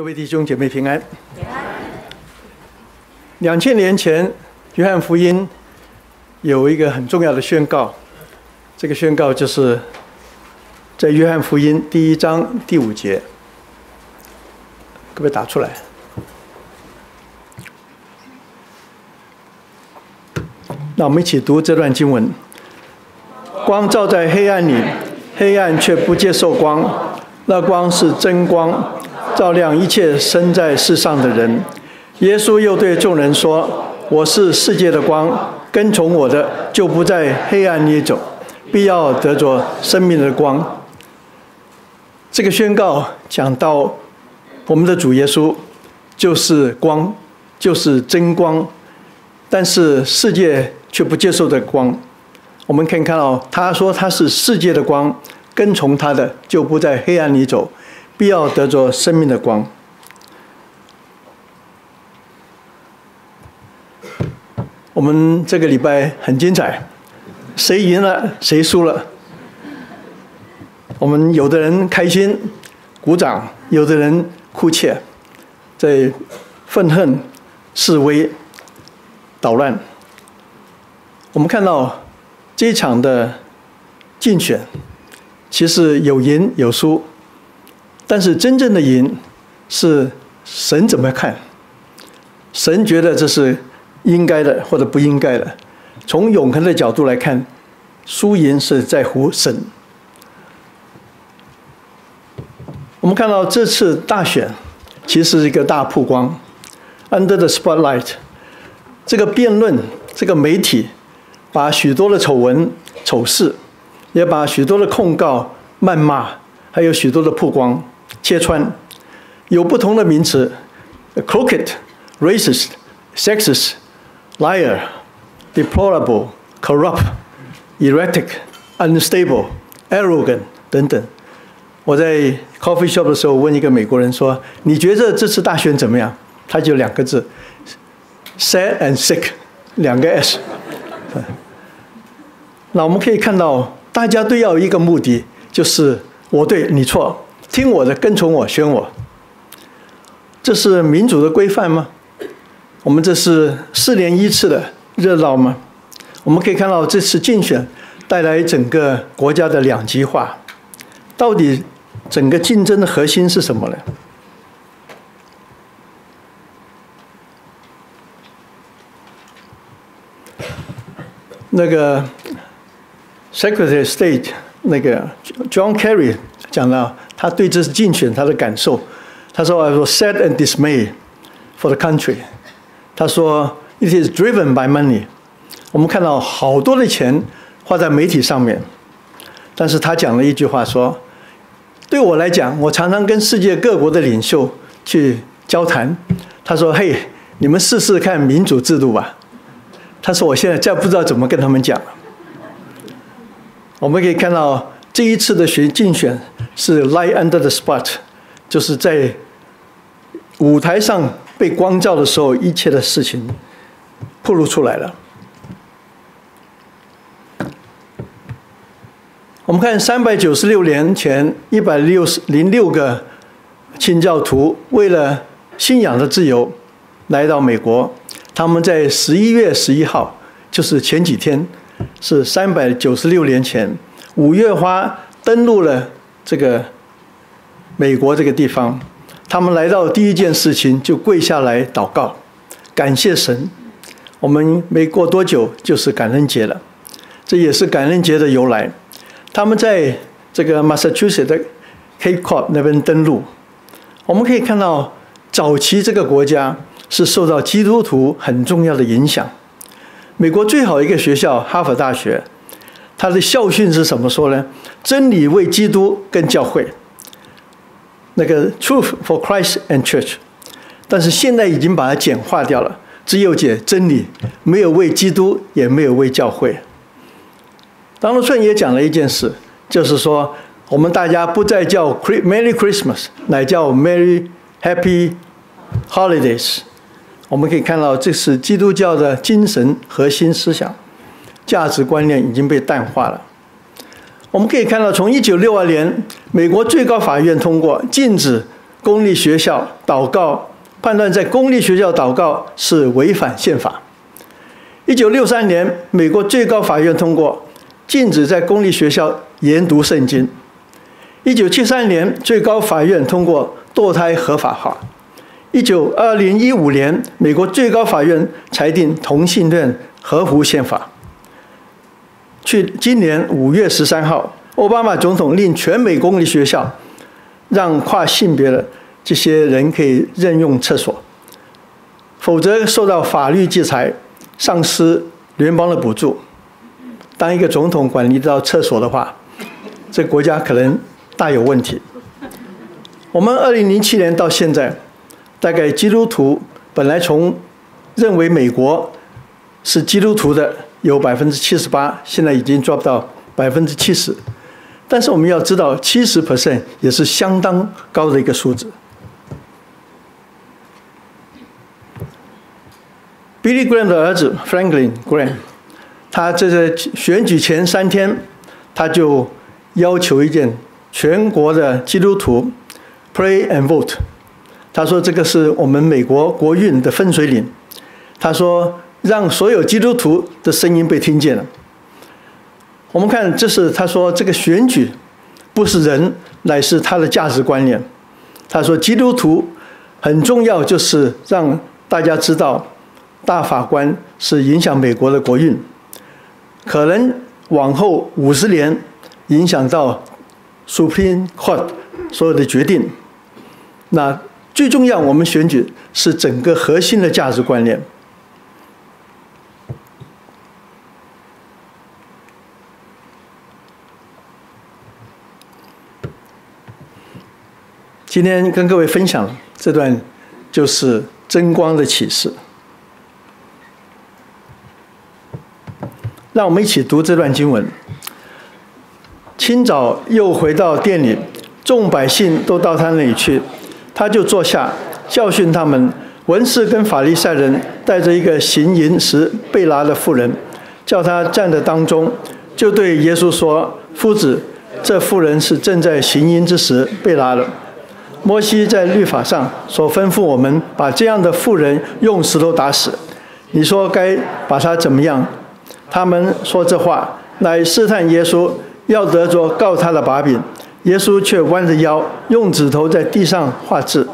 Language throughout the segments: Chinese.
各位弟兄姐妹平安。两千年前，约翰福音有一个很重要的宣告，这个宣告就是在约翰福音第一章第五节，各位打出来？那我们一起读这段经文：光照在黑暗里，黑暗却不接受光，那光是真光。照亮一切生在世上的人。耶稣又对众人说：“我是世界的光，跟从我的就不在黑暗里走，必要得着生命的光。”这个宣告讲到我们的主耶稣就是光，就是真光，但是世界却不接受的光。我们可以看到，他说他是世界的光，跟从他的就不在黑暗里走。必要得着生命的光。我们这个礼拜很精彩，谁赢了谁输了。我们有的人开心鼓掌，有的人哭泣，在愤恨、示威、捣乱。我们看到这场的竞选，其实有赢有输。但是真正的赢，是神怎么看？神觉得这是应该的，或者不应该的。从永恒的角度来看，输赢是在乎神。我们看到这次大选，其实是一个大曝光，under the spotlight。这个辩论，这个媒体，把许多的丑闻、丑事，也把许多的控告、谩骂，还有许多的曝光。切穿，有不同的名词：crooked、racist、sexist、liar、deplorable、corrupt、erratic、unstable、arrogant 等等。我在 coffee shop 的时候问一个美国人说：“你觉得这次大选怎么样？”他就两个字：sad and sick，两个 s。那我们可以看到，大家都要一个目的，就是我对你错。听我的，跟从我，选我，这是民主的规范吗？我们这是四年一次的热闹吗？我们可以看到这次竞选带来整个国家的两极化，到底整个竞争的核心是什么呢？那个 Secretary State 那个 John Kerry 讲到。他对这次竞选他的感受，他说：“：“I was sad and dismay for the country。”他说：“It is driven by money。”我们看到好多的钱花在媒体上面，但是他讲了一句话说：“对我来讲，我常常跟世界各国的领袖去交谈。他说：‘嘿，你们试试看民主制度吧。’他说：‘我现在再不知道怎么跟他们讲了。’我们可以看到这一次的选竞选。是 lie under the spot，就是在舞台上被光照的时候，一切的事情暴露出来了。我们看三百九十六年前，一百六十零六个清教徒为了信仰的自由来到美国，他们在十一月十一号，就是前几天，是三百九十六年前，五月花登陆了。这个美国这个地方，他们来到第一件事情就跪下来祷告，感谢神。我们没过多久就是感恩节了，这也是感恩节的由来。他们在这个 Massachusetts 的 Cape Cod 那边登陆。我们可以看到，早期这个国家是受到基督徒很重要的影响。美国最好一个学校哈佛大学。他的校训是什么说呢？真理为基督跟教会，那个 truth for Christ and church。但是现在已经把它简化掉了，只有解真理，没有为基督，也没有为教会。当罗顺也讲了一件事，就是说我们大家不再叫 Merry Christmas，乃叫 Merry Happy Holidays。我们可以看到，这是基督教的精神核心思想。价值观念已经被淡化了。我们可以看到，从一九六二年，美国最高法院通过禁止公立学校祷告，判断在公立学校祷告是违反宪法。一九六三年，美国最高法院通过禁止在公立学校研读圣经。一九七三年，最高法院通过堕胎合法化。一九二零一五年，美国最高法院裁定同性恋合乎宪法。去今年五月十三号，奥巴马总统令全美公立学校让跨性别的这些人可以任用厕所，否则受到法律制裁，丧失联邦的补助。当一个总统管理到厕所的话，这国家可能。大有问题。我们二零零七年到现在，大概基督徒本来从认为美国是基督徒的有百分之七十八，现在已经 drop 到百分之七十。但是我们要知道，七十 percent 也是相当高的一个数字。Billy Graham 的儿子 Franklin Graham，他这在选举前三天，他就要求一件。全国的基督徒 pray and vote。他说：“这个是我们美国国运的分水岭。”他说：“让所有基督徒的声音被听见了。”我们看，这是他说这个选举不是人，乃是他的价值观念。他说：“基督徒很重要，就是让大家知道，大法官是影响美国的国运，可能往后五十年影响到。” Supreme Court 所有的决定，那最重要，我们选举是整个核心的价值观念。今天跟各位分享这段就是真光的启示，让我们一起读这段经文。清早又回到店里，众百姓都到他那里去，他就坐下教训他们。文士跟法利赛人带着一个行淫时被拿的妇人，叫他站在当中，就对耶稣说：“夫子，这妇人是正在行淫之时被拿的。摩西在律法上所吩咐我们，把这样的妇人用石头打死。你说该把他怎么样？”他们说这话，乃试探耶稣。要得着告他的把柄，耶稣却弯着腰，用指头在地上画字。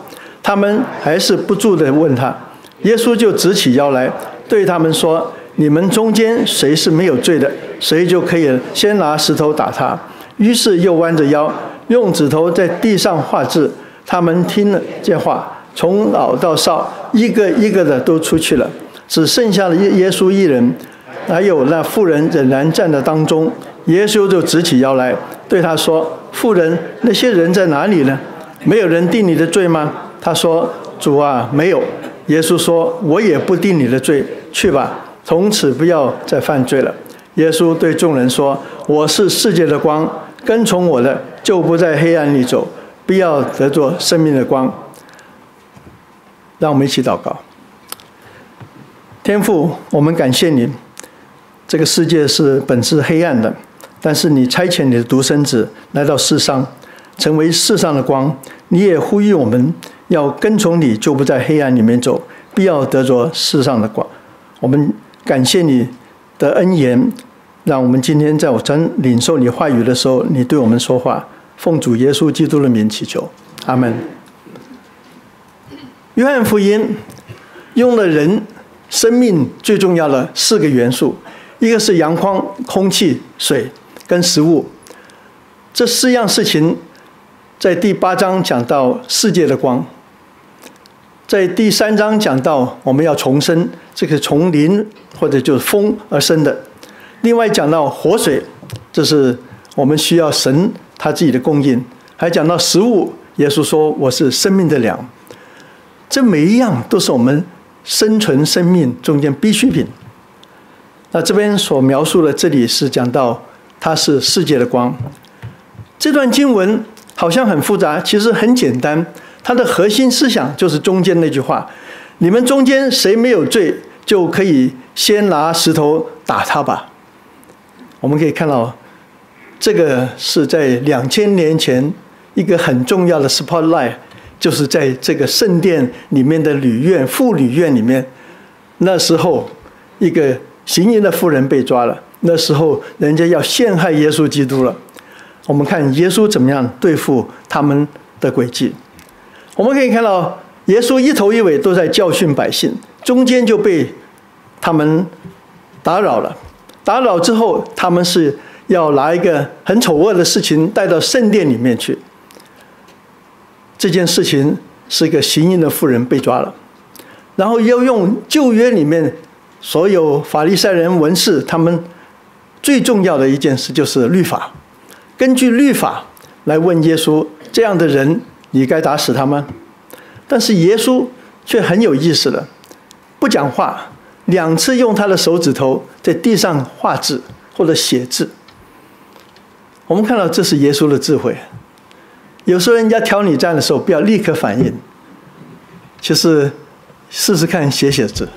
他们还是不住地问他，耶稣就直起腰来，对他们说：“你们中间谁是没有罪的，谁就可以先拿石头打他。”于是又弯着腰，用指头在地上画字。他们听了这话，从老到少，一个一个的都出去了，只剩下了耶耶稣一人，还有那妇人仍然站在当中。耶稣就直起腰来，对他说：“妇人，那些人在哪里呢？没有人定你的罪吗？”他说：“主啊，没有。”耶稣说：“我也不定你的罪，去吧，从此不要再犯罪了。”耶稣对众人说：“我是世界的光，跟从我的就不在黑暗里走，必要得着生命的光。”让我们一起祷告。天父，我们感谢您。这个世界是本是黑暗的。但是你差遣你的独生子来到世上，成为世上的光。你也呼吁我们要跟从你，就不在黑暗里面走，必要得着世上的光。我们感谢你的恩言，让我们今天在我真领受你话语的时候，你对我们说话。奉主耶稣基督的名祈求，阿门。约翰福音用了人生命最重要的四个元素，一个是阳光、空气、水。跟食物这四样事情，在第八章讲到世界的光，在第三章讲到我们要重生，这个从灵或者就是风而生的。另外讲到活水，这是我们需要神他自己的供应。还讲到食物，耶稣说我是生命的粮。这每一样都是我们生存生命中间必需品。那这边所描述的，这里是讲到。它是世界的光。这段经文好像很复杂，其实很简单。它的核心思想就是中间那句话：“你们中间谁没有罪，就可以先拿石头打他吧。”我们可以看到，这个是在两千年前一个很重要的 spotlight，就是在这个圣殿里面的女院、妇女院里面，那时候一个行淫的妇人被抓了。那时候人家要陷害耶稣基督了。我们看耶稣怎么样对付他们的诡计。我们可以看到，耶稣一头一尾都在教训百姓，中间就被他们打扰了。打扰之后，他们是要拿一个很丑恶的事情带到圣殿里面去。这件事情是一个行淫的妇人被抓了，然后要用旧约里面所有法利赛人文士他们最重要的一件事就是律法，根据律法来问耶稣：这样的人，你该打死他吗？但是耶稣却很有意思的，不讲话，两次用他的手指头在地上画字或者写字。我们看到这是耶稣的智慧。有时候人家挑你战的时候，不要立刻反应，就是试试看写写字。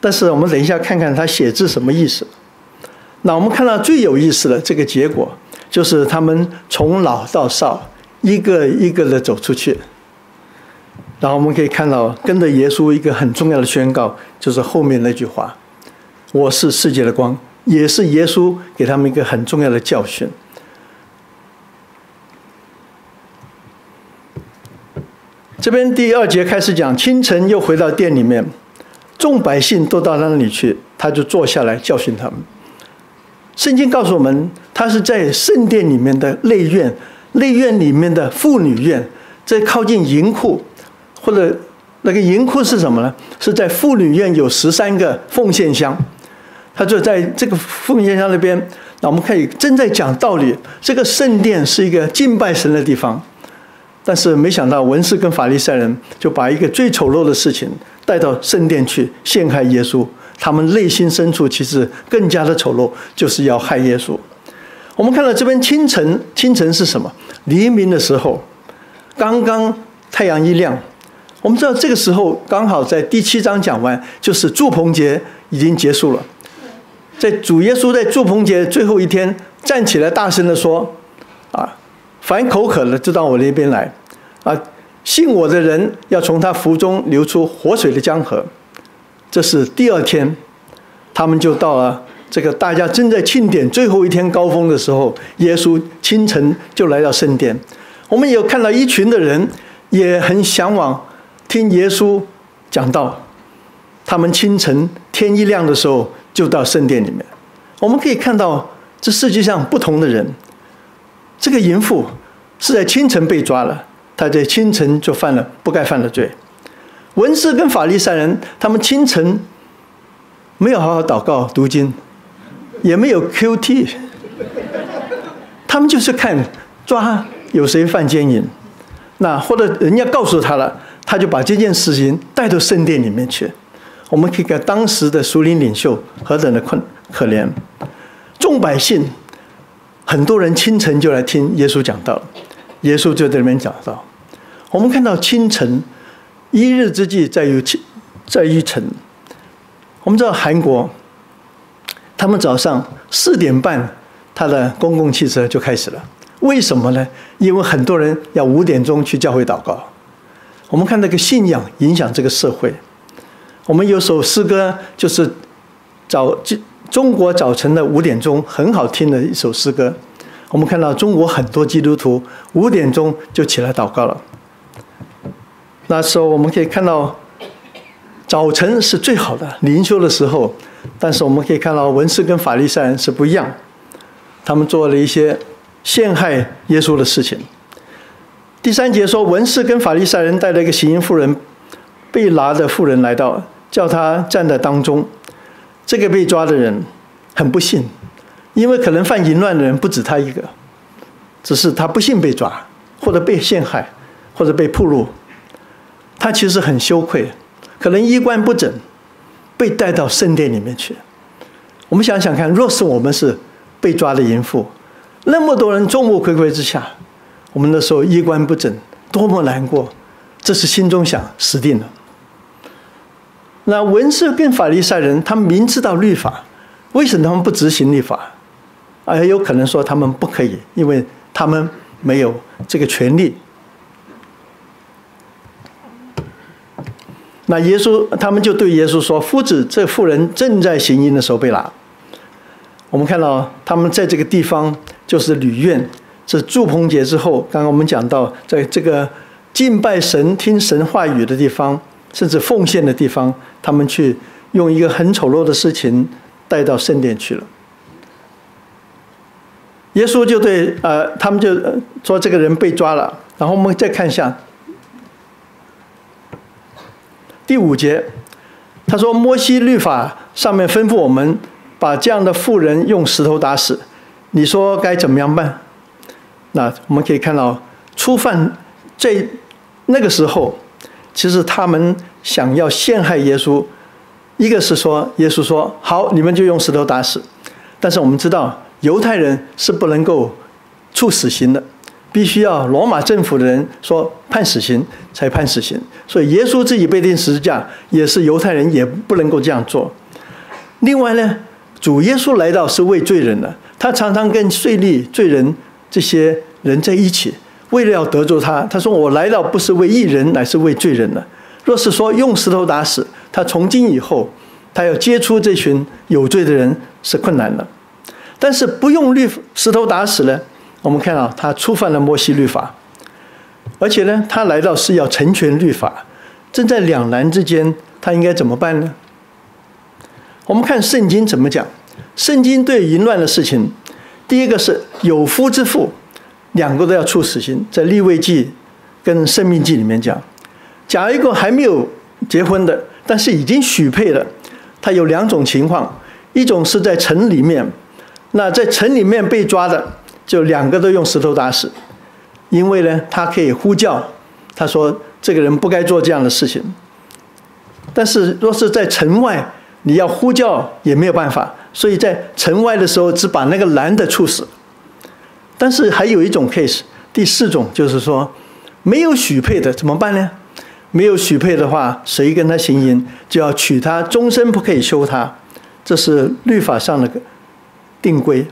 但是我们等一下看看他写字什么意思。那我们看到最有意思的这个结果，就是他们从老到少，一个一个的走出去。然后我们可以看到，跟着耶稣一个很重要的宣告，就是后面那句话：“我是世界的光。”也是耶稣给他们一个很重要的教训。这边第二节开始讲，清晨又回到店里面，众百姓都到那里去，他就坐下来教训他们。圣经告诉我们，他是在圣殿里面的内院，内院里面的妇女院，在靠近银库，或者那个银库是什么呢？是在妇女院有十三个奉献箱，他就在这个奉献箱那边。那我们可以正在讲道理，这个圣殿是一个敬拜神的地方。但是没想到文士跟法利赛人就把一个最丑陋的事情带到圣殿去陷害耶稣，他们内心深处其实更加的丑陋，就是要害耶稣。我们看到这边清晨，清晨是什么？黎明的时候，刚刚太阳一亮。我们知道这个时候刚好在第七章讲完，就是祝棚节已经结束了。在主耶稣在祝棚节最后一天站起来大声的说：“啊！”凡口渴的，就到我那边来，啊，信我的人要从他腹中流出活水的江河。这是第二天，他们就到了这个大家正在庆典最后一天高峰的时候，耶稣清晨就来到圣殿。我们有看到一群的人也很向往听耶稣讲道，他们清晨天一亮的时候就到圣殿里面。我们可以看到这世界上不同的人。这个淫妇是在清晨被抓了，她在清晨就犯了不该犯的罪。文士跟法利赛人，他们清晨没有好好祷告读经，也没有 Q T，他们就是看抓有谁犯奸淫，那或者人家告诉他了，他就把这件事情带到圣殿里面去。我们可以看当时的属灵领袖何等的困可怜，众百姓。很多人清晨就来听耶稣讲道，耶稣就在那边讲道。我们看到清晨，一日之计在于清，在于晨。我们知道韩国，他们早上四点半，他的公共汽车就开始了。为什么呢？因为很多人要五点钟去教会祷告。我们看那个信仰影响这个社会。我们有首诗歌，就是早就。中国早晨的五点钟，很好听的一首诗歌。我们看到中国很多基督徒五点钟就起来祷告了。那时候我们可以看到，早晨是最好的灵修的时候。但是我们可以看到文士跟法利赛人是不一样，他们做了一些陷害耶稣的事情。第三节说，文士跟法利赛人带了一个行淫妇人，被拿的妇人来到，叫他站在当中。这个被抓的人很不幸，因为可能犯淫乱的人不止他一个，只是他不幸被抓，或者被陷害，或者被铺路。他其实很羞愧，可能衣冠不整，被带到圣殿里面去。我们想想看，若是我们是被抓的淫妇，那么多人众目睽睽之下，我们那时候衣冠不整，多么难过！这是心中想，死定了。那文士跟法利赛人，他们明知道律法，为什么他们不执行律法？啊，有可能说他们不可以，因为他们没有这个权利。那耶稣他们就对耶稣说：“夫子，这妇人正在行淫的时候被拿。”我们看到他们在这个地方就是旅院，是祝棚节之后。刚刚我们讲到，在这个敬拜神、听神话语的地方，甚至奉献的地方，他们去用一个很丑陋的事情带到圣殿去了。耶稣就对呃，他们就说这个人被抓了。然后我们再看一下。第五节，他说：“摩西律法上面吩咐我们把这样的妇人用石头打死，你说该怎么样办？”那我们可以看到，初犯在那个时候，其实他们想要陷害耶稣，一个是说耶稣说好，你们就用石头打死，但是我们知道犹太人是不能够处死刑的。必须要罗马政府的人说判死刑才判死刑，所以耶稣自己被钉十字架也是犹太人也不能够这样做。另外呢，主耶稣来到是为罪人的，他常常跟税吏、罪人这些人在一起，为了要得罪他，他说我来到不是为义人，乃是为罪人的。若是说用石头打死他，从今以后他要接触这群有罪的人是困难的，但是不用律石头打死呢？我们看到他触犯了摩西律法，而且呢，他来到是要成全律法，正在两难之间，他应该怎么办呢？我们看圣经怎么讲？圣经对淫乱的事情，第一个是有夫之妇，两个都要处死刑，在立位记跟生命记里面讲。假如一个还没有结婚的，但是已经许配了，他有两种情况，一种是在城里面，那在城里面被抓的。就两个都用石头打死，因为呢，他可以呼叫，他说这个人不该做这样的事情。但是若是在城外，你要呼叫也没有办法，所以在城外的时候只把那个男的处死。但是还有一种 case，第四种就是说没有许配的怎么办呢？没有许配的话，谁跟他行淫，就要娶她，终身不可以休她，这是律法上的定规。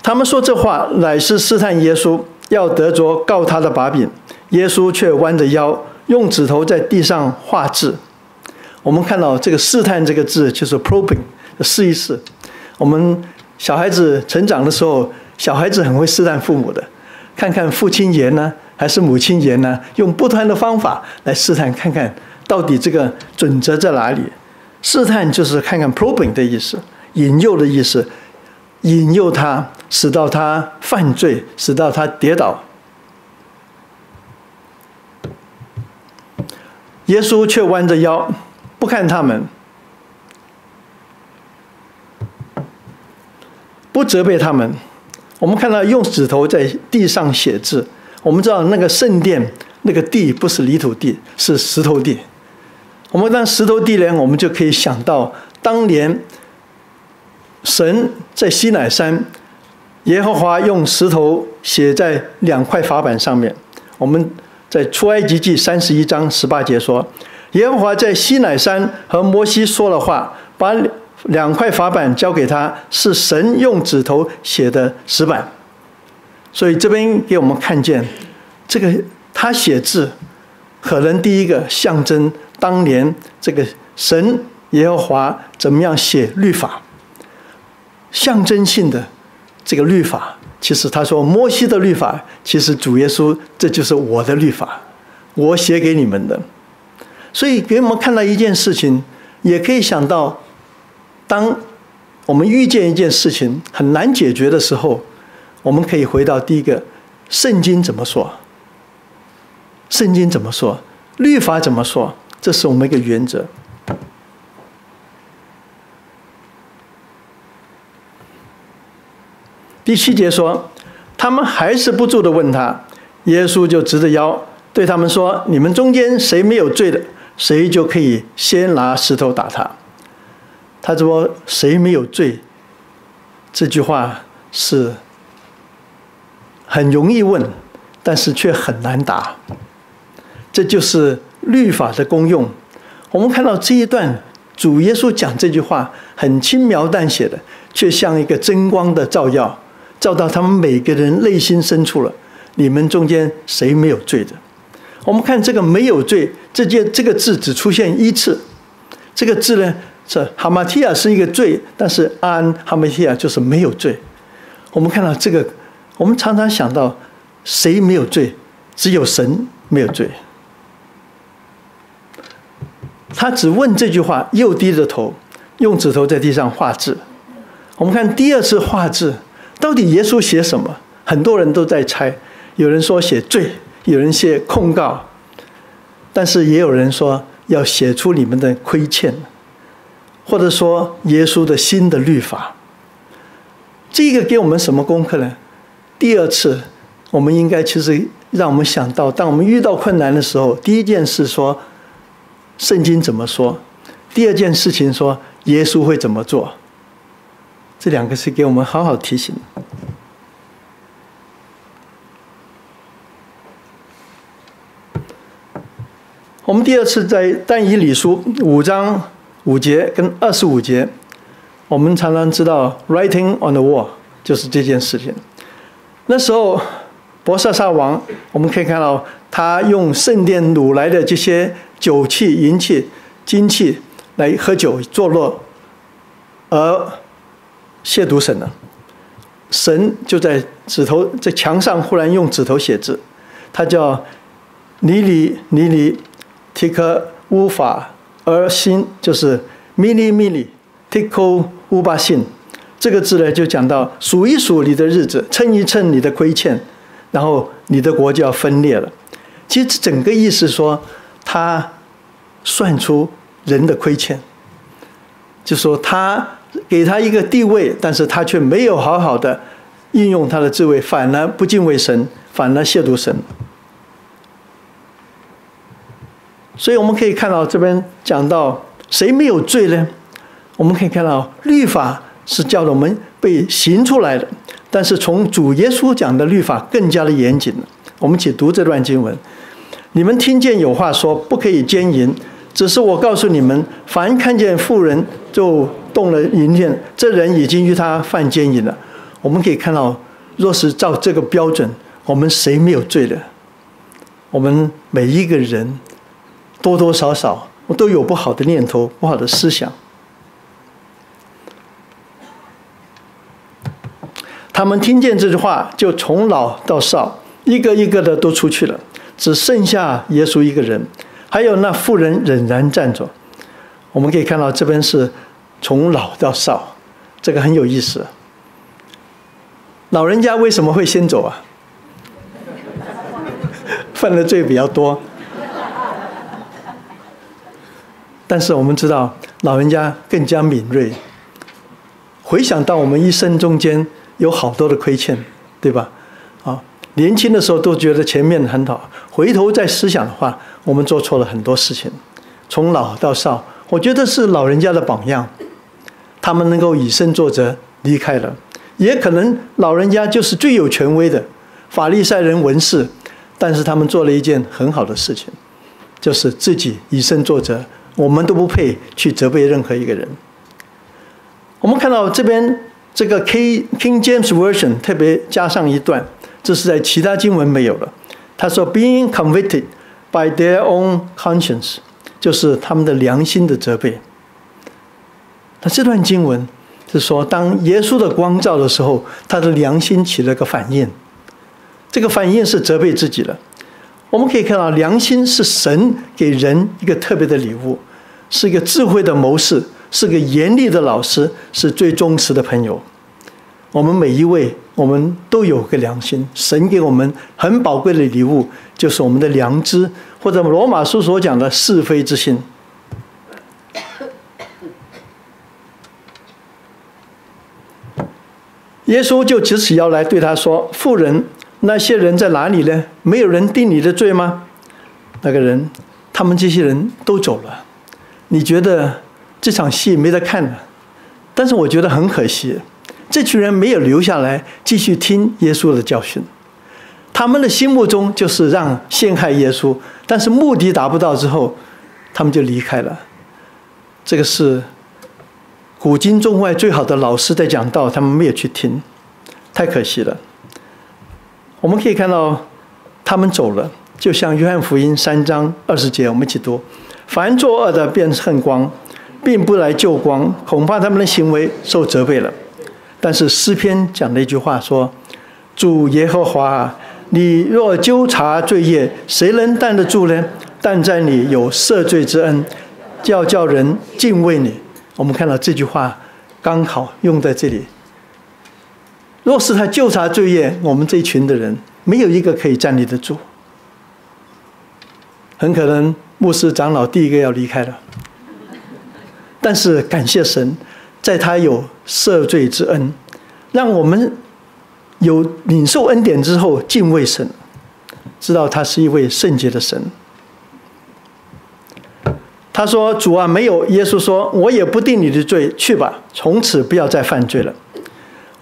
他们说这话乃是试探耶稣，要得着告他的把柄。耶稣却弯着腰，用指头在地上画字。我们看到这个“试探”这个字，就是 probing，试一试。我们小孩子成长的时候，小孩子很会试探父母的，看看父亲严呢，还是母亲严呢？用不同的方法来试探，看看到底这个准则在哪里。试探就是看看 probing 的意思，引诱的意思。引诱他，使到他犯罪，使到他跌倒。耶稣却弯着腰，不看他们，不责备他们。我们看到用指头在地上写字。我们知道那个圣殿那个地不是泥土地，是石头地。我们当石头地呢，我们就可以想到当年。神在西乃山，耶和华用石头写在两块法板上面。我们在出埃及记三十一章十八节说，耶和华在西乃山和摩西说了话，把两块法板交给他，是神用指头写的石板。所以这边给我们看见，这个他写字，可能第一个象征当年这个神耶和华怎么样写律法。象征性的这个律法，其实他说摩西的律法，其实主耶稣这就是我的律法，我写给你们的。所以给我们看到一件事情，也可以想到，当我们遇见一件事情很难解决的时候，我们可以回到第一个，圣经怎么说？圣经怎么说？律法怎么说？这是我们一个原则。第七节说，他们还是不住的问他，耶稣就直着腰对他们说：“你们中间谁没有罪的，谁就可以先拿石头打他。”他说：“谁没有罪？”这句话是很容易问，但是却很难答。这就是律法的功用。我们看到这一段，主耶稣讲这句话很轻描淡写的，却像一个真光的照耀。照到他们每个人内心深处了。你们中间谁没有罪的？我们看这个“没有罪”这件这个字只出现一次。这个字呢是哈马提亚是一个罪，但是安哈马提亚就是没有罪。我们看到这个，我们常常想到谁没有罪？只有神没有罪。他只问这句话，又低着头，用指头在地上画字。我们看第二次画字，到底耶稣写什么？很多人都在猜，有人说写罪，有人写控告，但是也有人说要写出你们的亏欠，或者说耶稣的新的律法。这个给我们什么功课呢？第二次，我们应该其实让我们想到，当我们遇到困难的时候，第一件事说。圣经怎么说？第二件事情说耶稣会怎么做？这两个是给我们好好提醒。我们第二次在但以理书五章五节跟二十五节，我们常常知道 “writing on the wall” 就是这件事情。那时候博萨萨王，我们可以看到他用圣殿掳来的这些。酒器、银器、金器来喝酒作乐，而亵渎神了。神就在指头在墙上忽然用指头写字，他叫尼里尼里提克乌法而心，就是米里米里提克乌巴信。这个字呢，就讲到数一数你的日子，称一称你的亏欠，然后你的国就要分裂了。其实整个意思说。他算出人的亏欠，就说他给他一个地位，但是他却没有好好的运用他的智慧，反而不敬畏神，反而亵渎神。所以我们可以看到这边讲到谁没有罪呢？我们可以看到律法是叫我们被行出来的，但是从主耶稣讲的律法更加的严谨我们一起读这段经文。你们听见有话说不可以奸淫，只是我告诉你们，凡看见妇人就动了淫念，这人已经与他犯奸淫了。我们可以看到，若是照这个标准，我们谁没有罪的？我们每一个人多多少少我都有不好的念头、不好的思想。他们听见这句话，就从老到少，一个一个的都出去了。只剩下耶稣一个人，还有那妇人仍然站着。我们可以看到这边是从老到少，这个很有意思。老人家为什么会先走啊？犯的罪比较多。但是我们知道，老人家更加敏锐。回想到我们一生中间有好多的亏欠，对吧？啊。年轻的时候都觉得前面很好，回头再思想的话，我们做错了很多事情。从老到少，我觉得是老人家的榜样，他们能够以身作则离开了，也可能老人家就是最有权威的法利赛人文士，但是他们做了一件很好的事情，就是自己以身作则，我们都不配去责备任何一个人。我们看到这边这个 K King James Version 特别加上一段。这是在其他经文没有了。他说：“Being convicted by their own conscience，就是他们的良心的责备。”那这段经文是说，当耶稣的光照的时候，他的良心起了个反应。这个反应是责备自己的。我们可以看到，良心是神给人一个特别的礼物，是一个智慧的谋士，是个严厉的老师，是最忠实的朋友。我们每一位，我们都有个良心。神给我们很宝贵的礼物，就是我们的良知，或者罗马书所讲的是非之心。耶稣就即使要来对他说：“富人，那些人在哪里呢？没有人定你的罪吗？”那个人，他们这些人都走了。你觉得这场戏没得看了？但是我觉得很可惜。这群人没有留下来继续听耶稣的教训，他们的心目中就是让陷害耶稣，但是目的达不到之后，他们就离开了。这个是古今中外最好的老师在讲道，他们没有去听。太可惜了。我们可以看到，他们走了，就像约翰福音三章二十节，我们一起读：凡作恶的便恨光，并不来救光，恐怕他们的行为受责备了。但是诗篇讲了一句话说：“主耶和华，你若纠察罪业，谁能担得住呢？但在你有赦罪之恩，要叫人敬畏你。”我们看到这句话刚好用在这里。若是他纠察罪业，我们这一群的人没有一个可以站立得住，很可能牧师长老第一个要离开了。但是感谢神。在他有赦罪之恩，让我们有领受恩典之后敬畏神，知道他是一位圣洁的神。他说：“主啊，没有。”耶稣说：“我也不定你的罪，去吧，从此不要再犯罪了。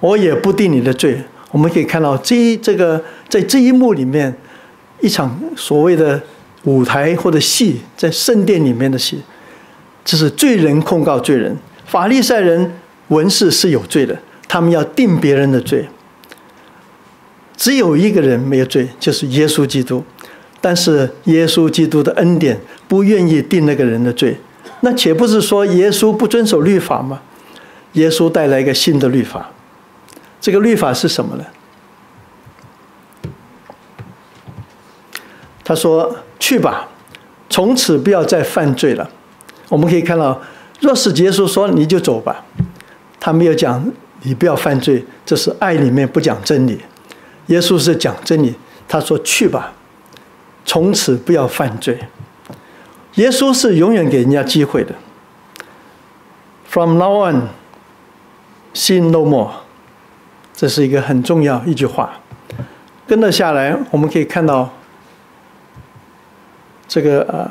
我也不定你的罪。”我们可以看到这一这个在这一幕里面，一场所谓的舞台或者戏，在圣殿里面的戏，这是罪人控告罪人。法利赛人文士是有罪的，他们要定别人的罪。只有一个人没有罪，就是耶稣基督。但是耶稣基督的恩典不愿意定那个人的罪。那岂不是说耶稣不遵守律法吗？耶稣带来一个新的律法。这个律法是什么呢？他说：“去吧，从此不要再犯罪了。”我们可以看到。若是耶稣说你就走吧，他没有讲你不要犯罪，这是爱里面不讲真理。耶稣是讲真理，他说去吧，从此不要犯罪。耶稣是永远给人家机会的。From now on, sin no more，这是一个很重要一句话。跟着下来，我们可以看到这个呃。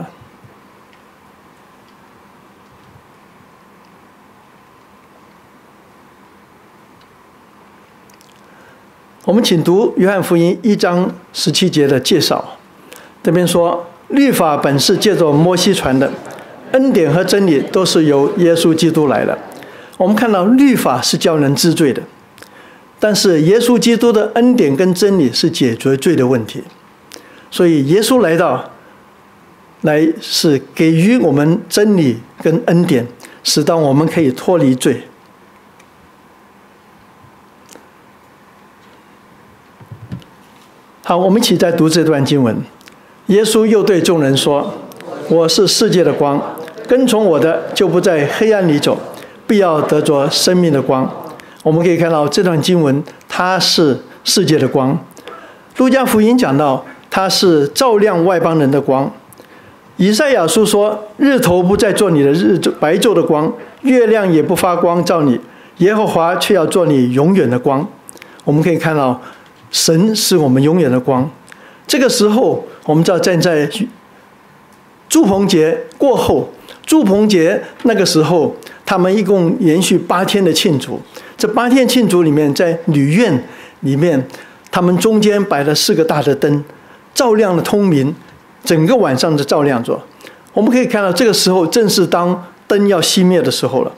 我们请读约翰福音一章十七节的介绍。这边说，律法本是借着摩西传的，恩典和真理都是由耶稣基督来的。我们看到律法是叫人知罪的，但是耶稣基督的恩典跟真理是解决罪的问题。所以耶稣来到，来是给予我们真理跟恩典，使到我们可以脱离罪。好，我们一起再读这段经文。耶稣又对众人说：“我是世界的光，跟从我的就不在黑暗里走，必要得着生命的光。”我们可以看到这段经文，它是世界的光。路加福音讲到，它是照亮外邦人的光。以赛亚书说：“日头不再做你的日白昼的光，月亮也不发光照你，耶和华却要做你永远的光。”我们可以看到。神是我们永远的光。这个时候，我们知道站在祝棚节过后，祝棚节那个时候，他们一共连续八天的庆祝。这八天庆祝里面，在女院里面，他们中间摆了四个大的灯，照亮了通明，整个晚上都照亮着。我们可以看到，这个时候正是当灯要熄灭的时候了。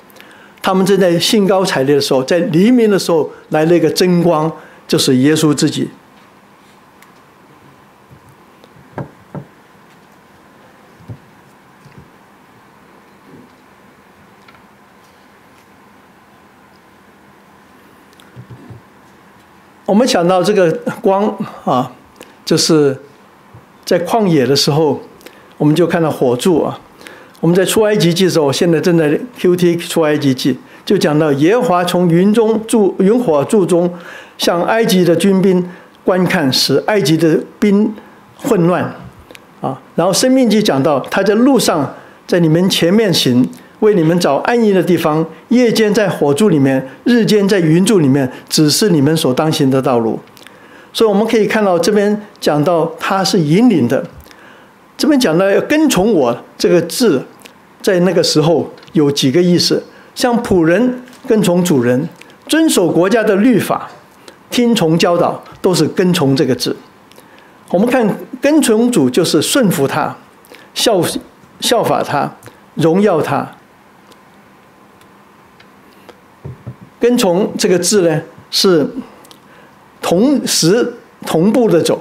他们正在兴高采烈的时候，在黎明的时候来了一个真光。就是耶稣自己。我们想到这个光啊，就是在旷野的时候，我们就看到火柱啊。我们在出埃及记的时候，现在正在 Q T 出埃及记，就讲到耶和华从云中柱云火柱中。向埃及的军兵观看，时埃及的兵混乱，啊！然后《生命记》讲到，他在路上，在你们前面行，为你们找安逸的地方；夜间在火柱里面，日间在云柱里面，指示你们所当行的道路。所以我们可以看到，这边讲到他是引领的。这边讲到要跟从我这个字，在那个时候有几个意思，像仆人跟从主人，遵守国家的律法。听从教导都是跟从这个字。我们看跟从主就是顺服他，效效法他，荣耀他。跟从这个字呢，是同时同步的走。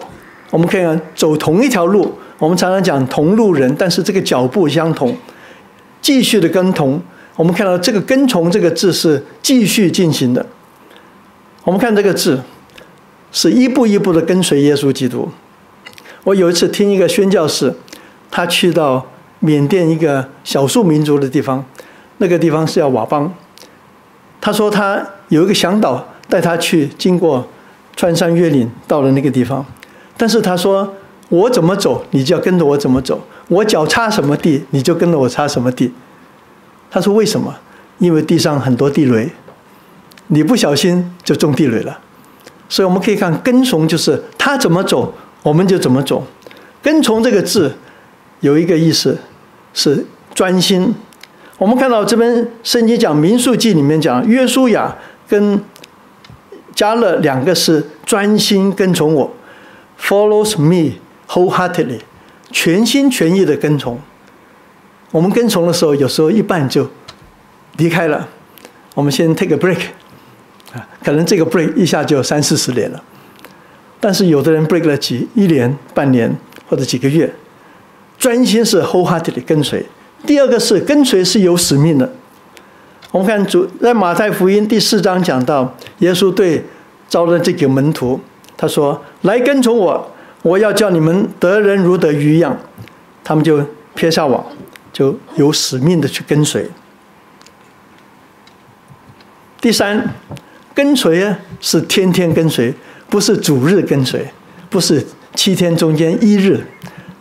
我们看看走同一条路，我们常常讲同路人，但是这个脚步相同，继续的跟同。我们看到这个“跟从”这个字是继续进行的。我们看这个字，是一步一步的跟随耶稣基督。我有一次听一个宣教士，他去到缅甸一个少数民族的地方，那个地方是叫佤邦。他说他有一个向导带他去，经过穿山越岭到了那个地方。但是他说：“我怎么走，你就要跟着我怎么走；我脚插什么地，你就跟着我插什么地。”他说：“为什么？因为地上很多地雷，你不小心就中地雷了。所以我们可以看跟从，就是他怎么走，我们就怎么走。跟从这个字有一个意思是专心。我们看到这边圣经讲民数记里面讲，约书亚跟加勒两个是专心跟从我。” Follows me wholeheartedly，全心全意的跟从。我们跟从的时候，有时候一半就离开了。我们先 take a break，啊，可能这个 break 一下就三四十年了。但是有的人 break 了几一年、半年或者几个月，专心是 wholeheartedly 跟随。第二个是跟随是有使命的。我们看主在马太福音第四章讲到，耶稣对招的这个门徒。他说：“来跟从我，我要叫你们得人如得鱼一样。”他们就撇下网，就有使命的去跟随。第三，跟随啊是天天跟随，不是主日跟随，不是七天中间一日，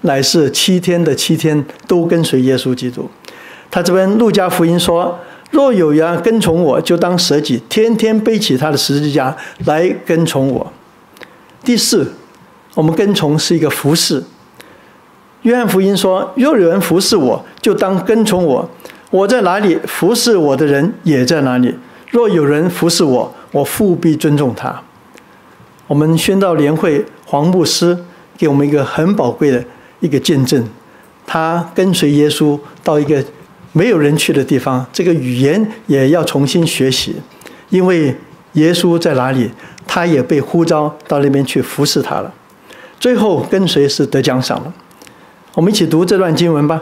乃是七天的七天都跟随耶稣基督。他这边路加福音说：“若有人跟从我，就当舍己，天天背起他的十字架来跟从我。”第四，我们跟从是一个服侍。约翰福音说：“若有人服侍我，就当跟从我。我在哪里，服侍我的人也在哪里。若有人服侍我，我复必尊重他。”我们宣道联会黄牧师给我们一个很宝贵的一个见证。他跟随耶稣到一个没有人去的地方，这个语言也要重新学习，因为耶稣在哪里。他也被呼召到那边去服侍他了，最后跟随是得奖赏了。我们一起读这段经文吧。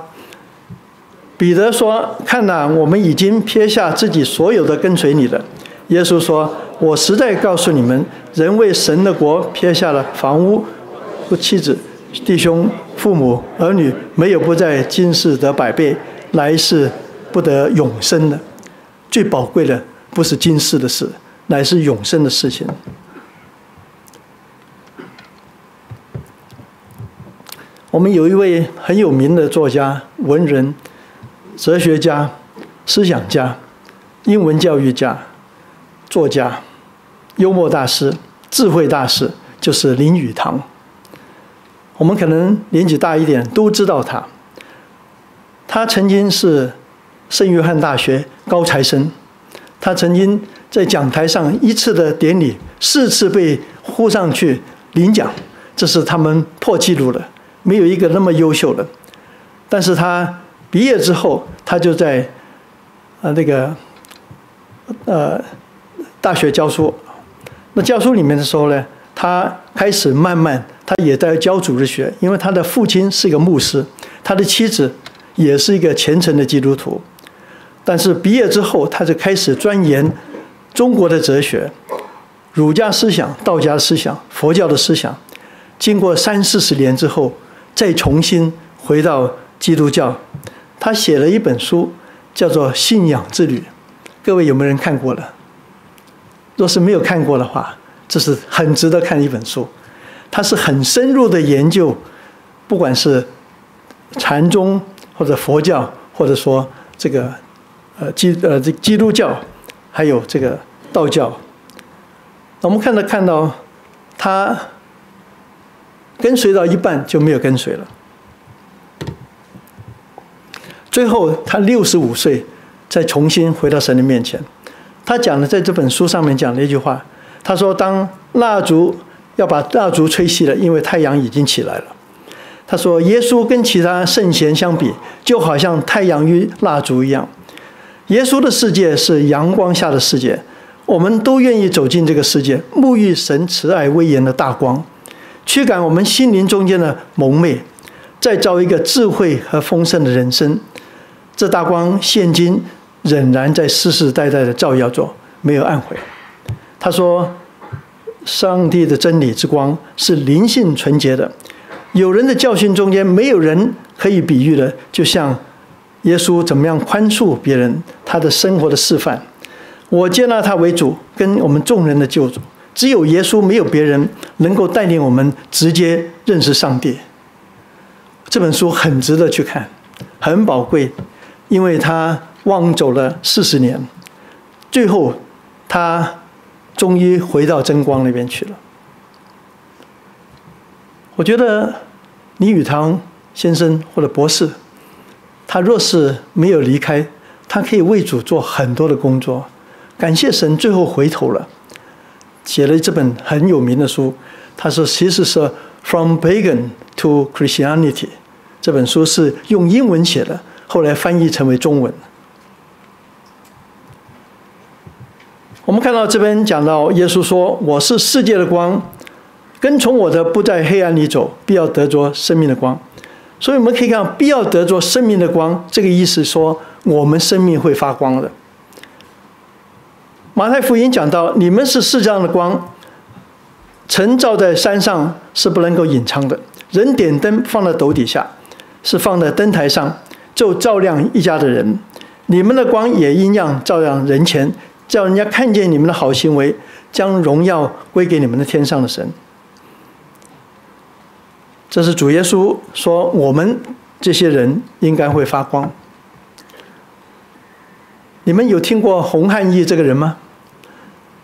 彼得说：“看呐，我们已经撇下自己所有的跟随你了。”耶稣说：“我实在告诉你们，人为神的国撇下了房屋、和妻子、弟兄、父母、儿女，没有不在今世得百倍，来世不得永生的。最宝贵的不是今世的事。”乃是永生的事情。我们有一位很有名的作家、文人、哲学家、思想家、英文教育家、作家、幽默大师、智慧大师，就是林语堂。我们可能年纪大一点都知道他。他曾经是圣约翰大学高材生，他曾经。在讲台上一次的典礼，四次被呼上去领奖，这是他们破纪录了，没有一个那么优秀的。但是他毕业之后，他就在呃那个呃大学教书。那教书里面的时候呢，他开始慢慢，他也在教主日学，因为他的父亲是一个牧师，他的妻子也是一个虔诚的基督徒。但是毕业之后，他就开始钻研。中国的哲学，儒家思想、道家思想、佛教的思想，经过三四十年之后，再重新回到基督教。他写了一本书，叫做《信仰之旅》。各位有没有人看过了？若是没有看过的话，这是很值得看的一本书。他是很深入的研究，不管是禅宗或者佛教，或者说这个呃基呃这基督教。还有这个道教，我们看到看到他跟随到一半就没有跟随了。最后他六十五岁再重新回到神的面前，他讲的在这本书上面讲了一句话，他说：“当蜡烛要把蜡烛吹熄了，因为太阳已经起来了。”他说：“耶稣跟其他圣贤相比，就好像太阳与蜡烛一样。”耶稣的世界是阳光下的世界，我们都愿意走进这个世界，沐浴神慈爱威严的大光，驱赶我们心灵中间的蒙昧，再造一个智慧和丰盛的人生。这大光现今仍然在世世代代的照耀着，没有暗毁。他说：“上帝的真理之光是灵性纯洁的，有人的教训中间没有人可以比喻的，就像耶稣怎么样宽恕别人，他的生活的示范。我接纳他为主，跟我们众人的救主。只有耶稣，没有别人能够带领我们直接认识上帝。这本书很值得去看，很宝贵。”因为他望走了四十年，最后他终于回到真光那边去了。我觉得李宇堂先生或者博士，他若是没有离开，他可以为主做很多的工作。感谢神，最后回头了，写了这本很有名的书。他说，其实是《From Pagan to Christianity》这本书是用英文写的。后来翻译成为中文。我们看到这边讲到，耶稣说：“我是世界的光，跟从我的不在黑暗里走，必要得着生命的光。”所以我们可以看，必要得着生命的光，这个意思说，我们生命会发光的。马太福音讲到：“你们是世上的光，晨照在山上是不能够隐藏的。人点灯放在斗底下，是放在灯台上。”就照亮一家的人，你们的光也一样照亮人前，叫人家看见你们的好行为，将荣耀归给你们的天上的神。这是主耶稣说，我们这些人应该会发光。你们有听过洪汉义这个人吗？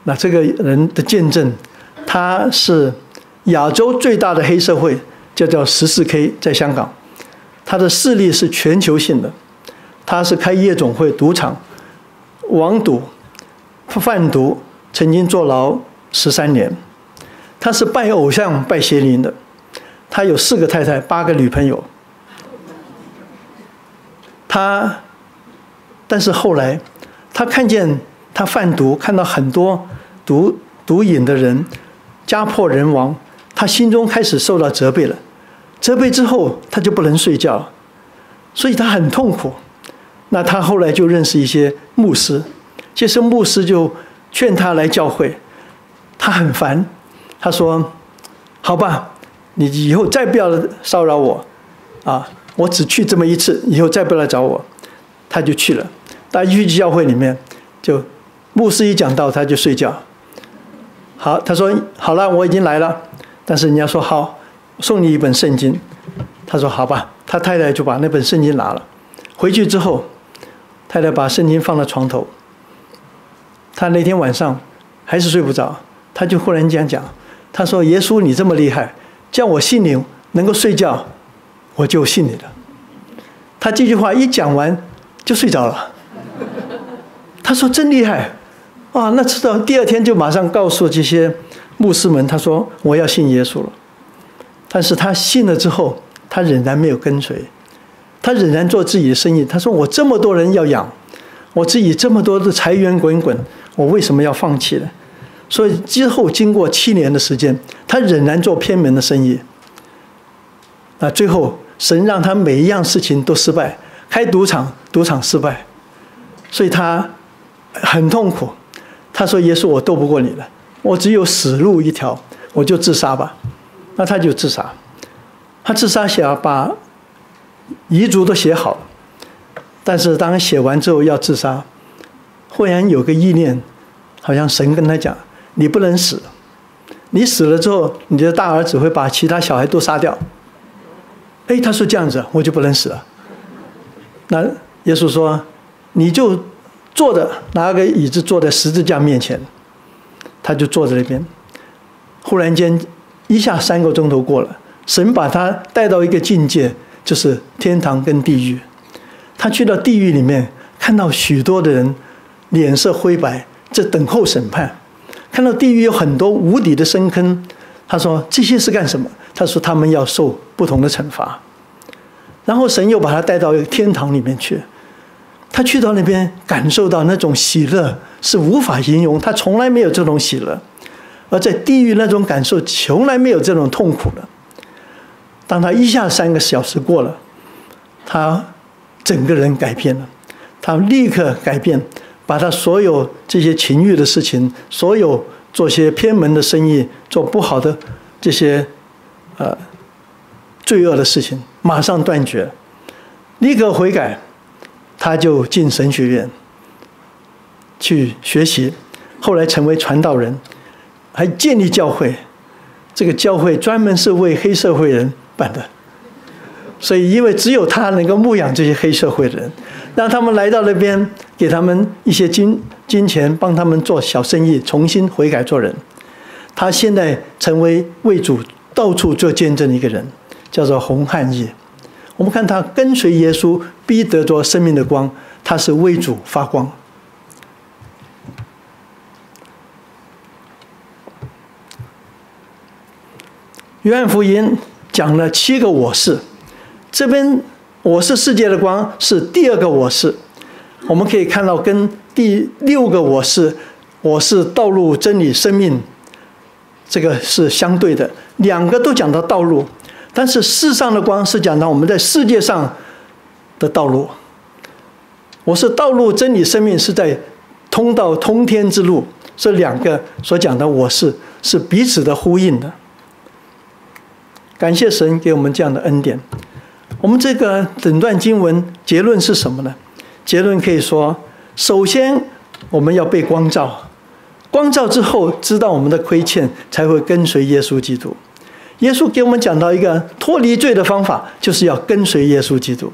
那这个人的见证，他是亚洲最大的黑社会，叫叫十四 K，在香港。他的势力是全球性的，他是开夜总会、赌场、网赌、他贩毒，曾经坐牢十三年。他是拜偶像、拜邪灵的，他有四个太太、八个女朋友。他，但是后来，他看见他贩毒，看到很多毒毒瘾的人家破人亡，他心中开始受到责备了。责备之后，他就不能睡觉，所以他很痛苦。那他后来就认识一些牧师，这些牧师就劝他来教会。他很烦，他说：“好吧，你以后再不要骚扰我，啊，我只去这么一次，以后再不来找我。”他就去了。他一去教会里面，就牧师一讲到，他就睡觉。好，他说：“好了，我已经来了，但是人家说好。”送你一本圣经，他说好吧，他太太就把那本圣经拿了。回去之后，太太把圣经放在床头。他那天晚上还是睡不着，他就忽然间讲：“他说耶稣你这么厉害，叫我信你能够睡觉，我就信你了。”他这句话一讲完就睡着了。他说真厉害，啊，那知道第二天就马上告诉这些牧师们，他说我要信耶稣了。但是他信了之后，他仍然没有跟随，他仍然做自己的生意。他说：“我这么多人要养，我自己这么多的财源滚滚，我为什么要放弃呢？”所以之后经过七年的时间，他仍然做偏门的生意。那最后神让他每一样事情都失败，开赌场，赌场失败，所以他很痛苦。他说：“耶稣，我斗不过你了，我只有死路一条，我就自杀吧。”那他就自杀，他自杀写把遗嘱都写好，但是当写完之后要自杀，忽然有个意念，好像神跟他讲：“你不能死，你死了之后，你的大儿子会把其他小孩都杀掉。”哎，他说这样子，我就不能死了。那耶稣说：“你就坐着，拿个椅子坐在十字架面前。”他就坐在那边，忽然间。一下三个钟头过了，神把他带到一个境界，就是天堂跟地狱。他去到地狱里面，看到许多的人脸色灰白，在等候审判。看到地狱有很多无底的深坑，他说这些是干什么？他说他们要受不同的惩罚。然后神又把他带到天堂里面去，他去到那边感受到那种喜乐是无法形容，他从来没有这种喜乐，而在地狱那种感受从来没有这种痛苦的。当他一下三个小时过了，他整个人改变了，他立刻改变，把他所有这些情欲的事情，所有做些偏门的生意，做不好的这些呃罪恶的事情，马上断绝，立刻悔改。他就进神学院去学习，后来成为传道人，还建立教会。这个教会专门是为黑社会人办的，所以因为只有他能够牧养这些黑社会的人，让他们来到那边，给他们一些金金钱，帮他们做小生意，重新悔改做人。他现在成为为主到处做见证的一个人，叫做洪汉义。我们看他跟随耶稣，必得着生命的光。他是为主发光。约翰福音讲了七个我是，这边我是世界的光是第二个我是。我们可以看到跟第六个我是，我是道路、真理、生命，这个是相对的，两个都讲到道路。但是世上的光是讲到我们在世界上的道路。我是道路、真理、生命，是在通道、通天之路。这两个所讲的我是是彼此的呼应的。感谢神给我们这样的恩典。我们这个整段经文结论是什么呢？结论可以说：首先我们要被光照，光照之后知道我们的亏欠，才会跟随耶稣基督。耶稣给我们讲到一个脱离罪的方法，就是要跟随耶稣基督，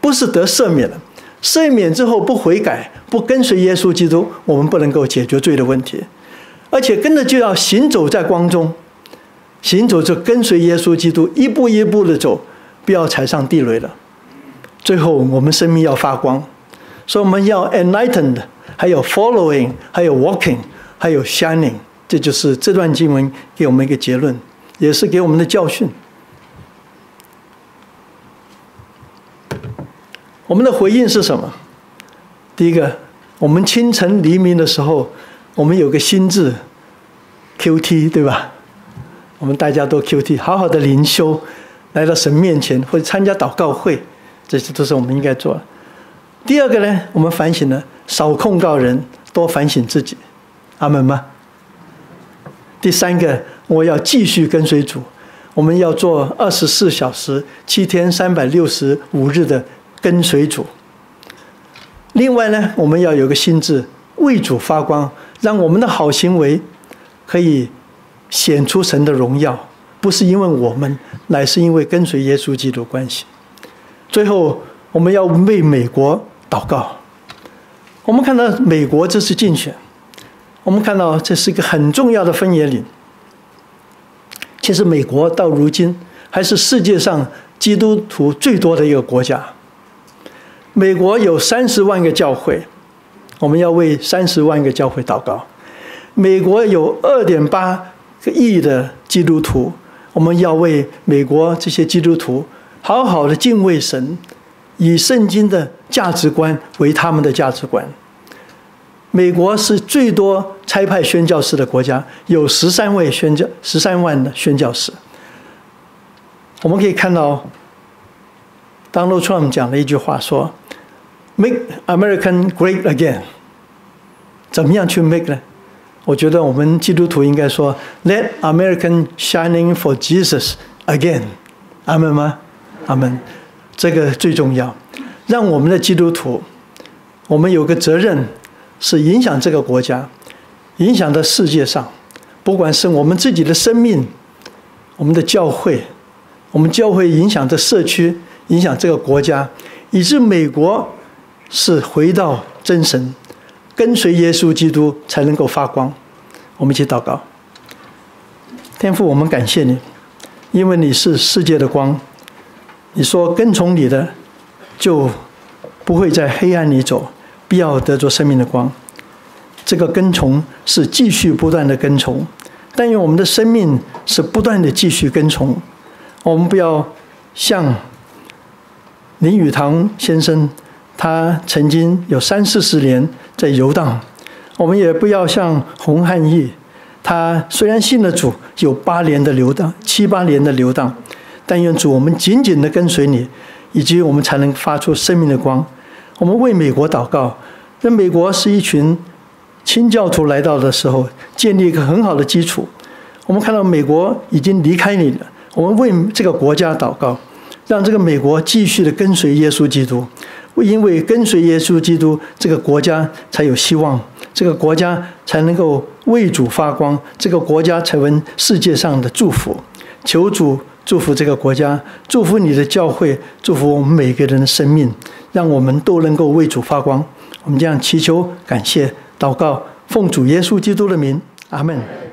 不是得赦免了。赦免之后不悔改，不跟随耶稣基督，我们不能够解决罪的问题。而且跟着就要行走在光中，行走就跟随耶稣基督，一步一步的走，不要踩上地雷了。最后我们生命要发光，所以我们要 enlightened，还有 following，还有 walking，还有 shining。这就是这段经文给我们一个结论。也是给我们的教训。我们的回应是什么？第一个，我们清晨黎明的时候，我们有个心智 Q T，对吧？我们大家都 Q T，好好的灵修，来到神面前或者参加祷告会，这些都是我们应该做的。第二个呢，我们反省了，少控告人，多反省自己。阿门吗？第三个。我要继续跟随主，我们要做二十四小时、七天、三百六十五日的跟随主。另外呢，我们要有个心智，为主发光，让我们的好行为可以显出神的荣耀，不是因为我们，乃是因为跟随耶稣基督关系。最后，我们要为美国祷告。我们看到美国这次竞选，我们看到这是一个很重要的分野岭。其实，美国到如今还是世界上基督徒最多的一个国家。美国有三十万个教会，我们要为三十万个教会祷告。美国有二点八个亿的基督徒，我们要为美国这些基督徒好好的敬畏神，以圣经的价值观为他们的价值观。美国是最多差派宣教士的国家，有十三位宣教十三万的宣教士。我们可以看到，Donald Trump 讲了一句话说：“Make American Great Again。”怎么样去 make 呢？我觉得我们基督徒应该说：“Let American shining for Jesus again。”阿门吗？阿门。这个最重要，让我们的基督徒，我们有个责任。是影响这个国家，影响到世界上，不管是我们自己的生命，我们的教会，我们教会影响的社区，影响这个国家，以致美国是回到真神，跟随耶稣基督才能够发光。我们一起祷告，天父，我们感谢你，因为你是世界的光。你说跟从你的，就不会在黑暗里走。必要得着生命的光，这个跟从是继续不断的跟从，但愿我们的生命是不断的继续跟从。我们不要像林语堂先生，他。曾经有三四十年在游荡。我们也不要像洪汉义，他虽然信了主，有八年的流荡，七八年的流荡，但愿主我们紧紧的跟随你，以及我们才能发出生命的光。我们为美国祷告，那美国是一群清教徒来到的时候，建立一个很好的基础。我们看到美国已经离开你了，我们为这个国家祷告，让这个美国继续的跟随耶稣基督。因为跟随耶稣基督，这个国家才有希望，这个国家才能够为主发光，这个国家成为世界上的祝福。求主祝福这个国家，祝福你的教会，祝福我们每个人的生命，让我们都能够为主发光。我们这样祈求、感谢、祷告，奉主耶稣基督的名，阿门。